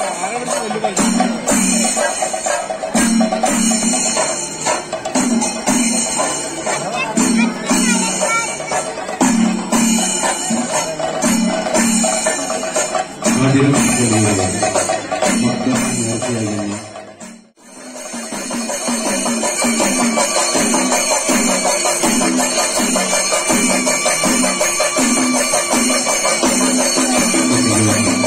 Hadirin yang Thank you.